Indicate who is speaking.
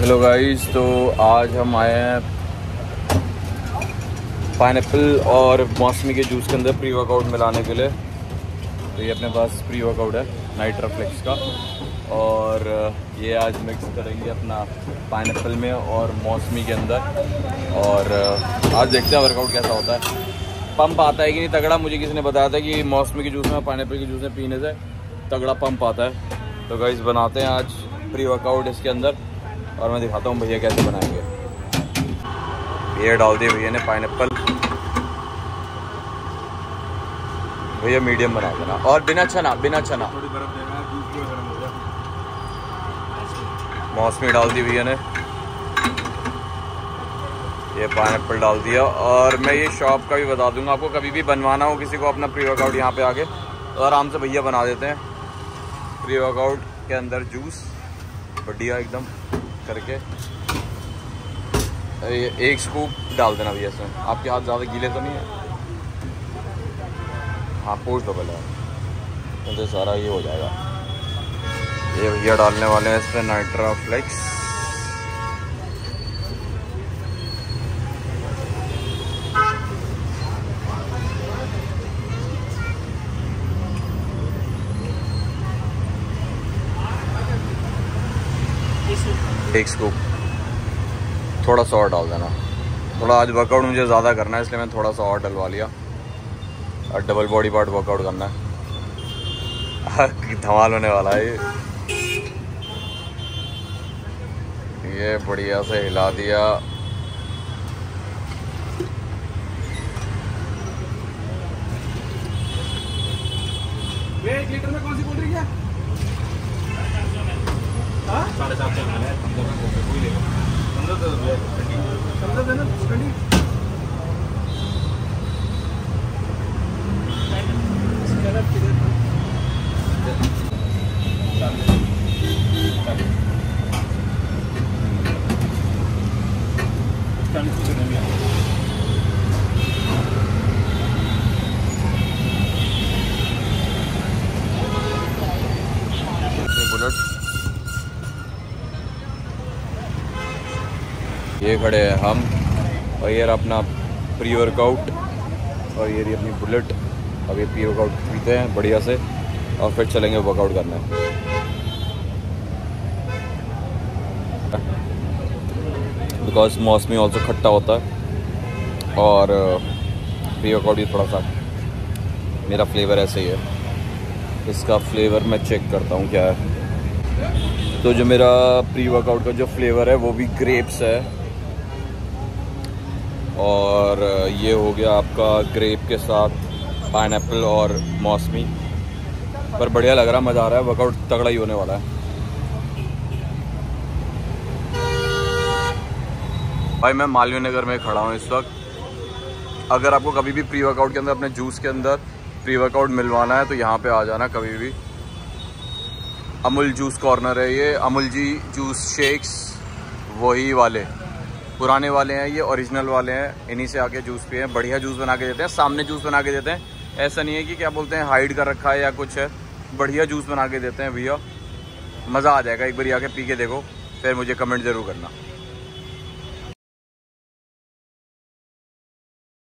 Speaker 1: Hello guys तो आज हम आए हैं पाइन और मौसमी के जूस के अंदर प्री वर्कआउट मिलाने के लिए। तो ये अपने पास प्री वर्कआउट है नाइट फ्लेक्स का। और, ये आज मिक्स करेंगे अपना पाइन में और मौसमी के अंदर। और, आज देखते हैं वर्कआउट कैसा होता है। पंप आता है कि नहीं? तगड़ा मुझे किसी ने बताया था कि मौसमी के जूस में पाइन के जूस में पीने से तगड़ा पंप आता है। तो गाइस बनाते हैं आज प्री वर्कआउट इसके अंदर। और मैं दिखाता हूँ भैया कैसे बनाएँगे। ये डाल दिए भैया ने पाइन भैया मीडियम बना देना। और बिना छना बिना छना मौसमी डाल दी भैया ने। ये पाइन डाल दिया। और मैं ये शॉप का भी बता दूँगा आपको कभी भी बनवाना हो किसी को अपना प्री वर्कआउट यहाँ पे आके तो आराम से भैया बना देते हैं। प्री वर्कआउट के अंदर जूस बढ़िया एकदम। करके। एक स्कूप डाल देना भैया इसमें। आपके हाथ ज़्यादा गीले तो नहीं है? हाँ पोस्ट दो पहले। तो सारा ये हो जाएगा। ये भैया डालने वाले हैं इसमें नाइट्रा फ्लेक्स एक स्कूप थोड़ा सा और डाल देना। थोड़ा आज वर्कआउट मुझे ज़्यादा करना है, इसलिए मैं थोड़ा सा और डलवा लिया। और डबल बॉडी पार्ट वर्कआउट करना है। धमाल होने वाला है ये। ये बढ़िया से हिला दिया।
Speaker 2: एक लीटर में कौन सी बोल रही है साढ़े चार सौ पंद्रह देना ठंडी
Speaker 1: ये खड़े हैं हम, और ये अपना प्री वर्कआउट और ये रही अपनी बुलेट अब ये प्री वर्कआउट पीते हैं बढ़िया से, और फिर चलेंगे वर्कआउट करने। बिकॉज़ मौसमी ऑल्सो खट्टा होता है, और प्री वर्कआउट भी थोड़ा सा, मेरा फ्लेवर ऐसे ही है। इसका फ्लेवर मैं चेक करता हूँ क्या है। तो जो मेरा प्री वर्कआउट का जो फ्लेवर है, वो भी ग्रेप्स है। और ये हो गया आपका ग्रेप के साथ पाइन और मौसमी। पर बढ़िया लग रहा, मज़ा आ रहा है, वर्कआउट तगड़ा ही होने वाला है। भाई, मैं मालवीय नगर में खड़ा हूँ इस वक्त। अगर आपको कभी भी प्री वर्कआउट के अंदर, अपने जूस के अंदर प्री वर्कआउट मिलवाना है तो यहाँ पे आ जाना कभी भी। अमूल जूस कॉर्नर है ये। अमूल जी जूस शेक्स वही वाले। पुराने वाले हैं, ये ओरिजिनल वाले हैं, इन्हीं से आके जूस पिए हैं, बढ़िया जूस बना के देते हैं, सामने जूस बना के देते हैं। ऐसा नहीं है कि क्या बोलते हैं हाइड कर रखा है या कुछ है, बढ़िया जूस बना के देते हैं, भैया। मज़ा आ जाएगा, एक बार आके पी के देखो, फिर मुझे कमेंट ज़रूर करना।